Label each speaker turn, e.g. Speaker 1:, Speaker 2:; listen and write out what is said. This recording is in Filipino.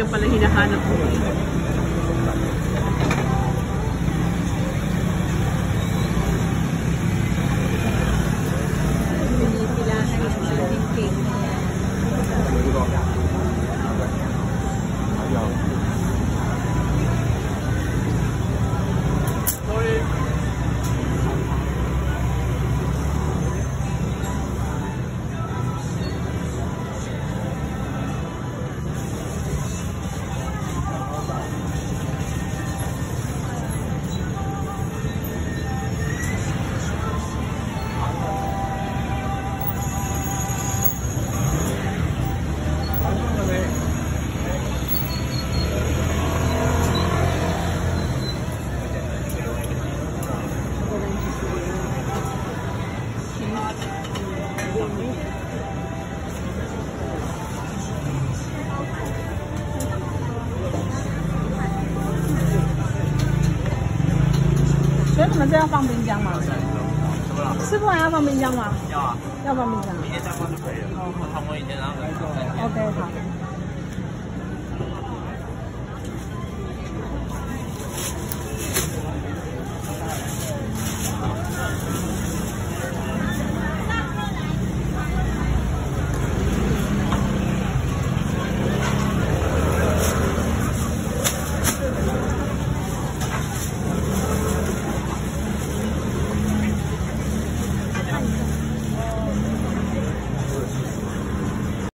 Speaker 1: yan pala hinahanap ko.
Speaker 2: Pinipilahan yung
Speaker 1: 所以你们这要放冰箱吗？
Speaker 3: 什么了？
Speaker 1: 师傅还要放冰箱吗？
Speaker 3: 要啊，
Speaker 1: 要放冰箱。
Speaker 3: 明天再放就可以了。我常温一天，然后再
Speaker 1: OK，好。